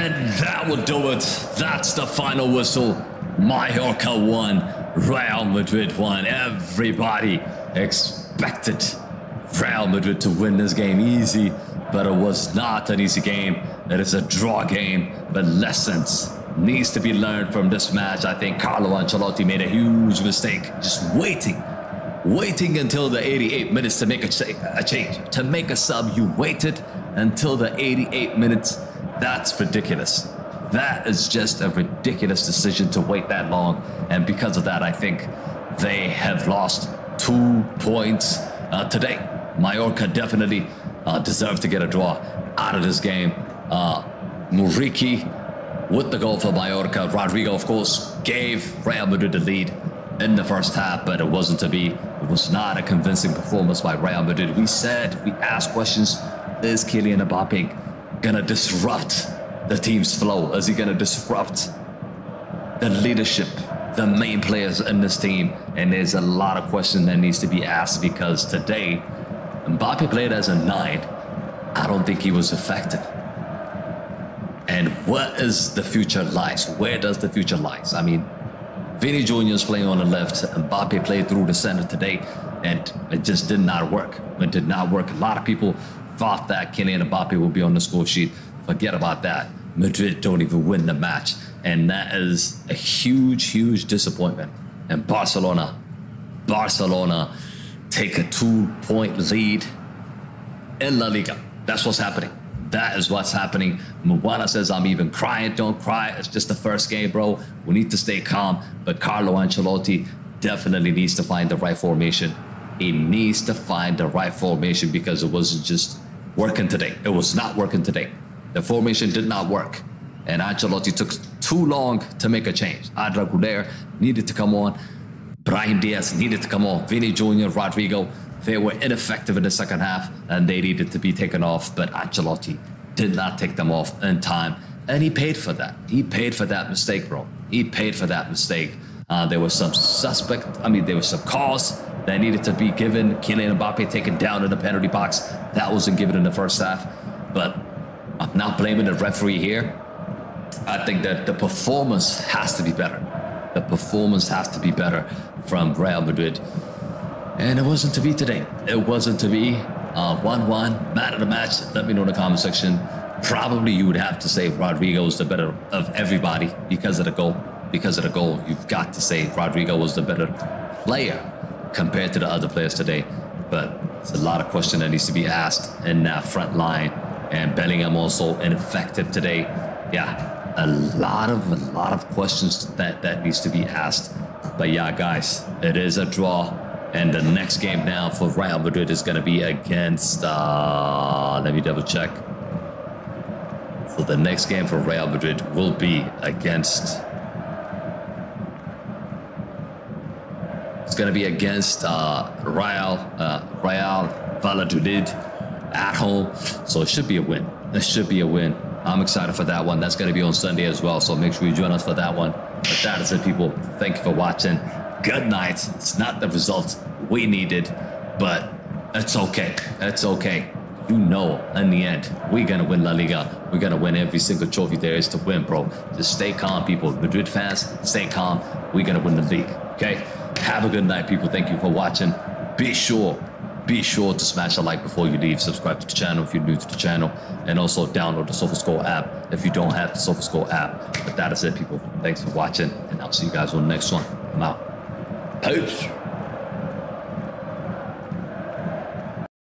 And that will do it. That's the final whistle. Mallorca won. Real Madrid won. Everybody expected Real Madrid to win this game easy, but it was not an easy game. It is a draw game, but lessons needs to be learned from this match. I think Carlo Ancelotti made a huge mistake just waiting, waiting until the 88 minutes to make a, a change. To make a sub, you waited until the 88 minutes. That's ridiculous. That is just a ridiculous decision to wait that long. And because of that, I think they have lost two points uh, today. Mallorca definitely uh, deserved to get a draw out of this game. Uh, Muriqi with the goal for Mallorca. Rodrygo, of course, gave Real Madrid the lead in the first half, but it wasn't to be. It was not a convincing performance by Real Madrid. We said, we asked questions, is Kylian Mbappe gonna disrupt the team's flow? Is he gonna disrupt the leadership, the main players in this team? And there's a lot of questions that needs to be asked because today, Mbappe played as a nine. I don't think he was effective. And what is the future lies? Where does the future lies? I mean, Vinny Jr. is playing on the left. Mbappe played through the center today, and it just did not work. It did not work. A lot of people thought that Kylian Mbappe would be on the score sheet. Forget about that. Madrid don't even win the match, and that is a huge, huge disappointment. And Barcelona, Barcelona take a two-point lead in La Liga. That's what's happening. That is what's happening. Moana says, I'm even crying. Don't cry. It's just the first game, bro. We need to stay calm. But Carlo Ancelotti definitely needs to find the right formation. He needs to find the right formation because it wasn't just working today. It was not working today. The formation did not work. And Ancelotti took too long to make a change. Arda Güler needed to come on. Brahim Diaz needed to come on. Vinny Jr., Rodrygo, they were ineffective in the second half and they needed to be taken off, but Ancelotti did not take them off in time. And he paid for that. He paid for that mistake, bro. He paid for that mistake. Uh, there was some suspect, I mean, there was some calls that needed to be given. Kylian Mbappe taken down in the penalty box. That wasn't given in the first half. But I'm not blaming the referee here. I think that the performance has to be better. The performance has to be better from Real Madrid. And it wasn't to be today. It wasn't to be. 1 uh, 1, man of the match. Let me know in the comment section. Probably you would have to say Rodrygo is the better of everybody because of the goal. Because of the goal, you've got to say Rodrygo was the better player compared to the other players today. But it's a lot of question that needs to be asked in that front line. And Bellingham also ineffective today. Yeah, a lot of a lot of questions that that needs to be asked. But yeah, guys, it is a draw. And the next game now for Real Madrid is going to be against, uh, let me double check. So the next game for Real Madrid will be against, it's going to be against uh, Real, uh, Real Valladolid at home. So it should be a win. It should be a win. I'm excited for that one. That's going to be on Sunday as well. So make sure you join us for that one. But that is it, people. Thank you for watching good night. It's not the result we needed, but it's okay. It's okay. You know, in the end, we're gonna win La Liga. We're gonna win every single trophy there is to win, bro. Just stay calm, people. Madrid fans, stay calm. We're gonna win the league. Okay? Have a good night, people. Thank you for watching. Be sure be sure to smash a like before you leave. Subscribe to the channel if you're new to the channel. And also download the SofaScore app if you don't have the SofaScore app. But that is it, people. Thanks for watching. And I'll see you guys on the next one. I'm out. Peace.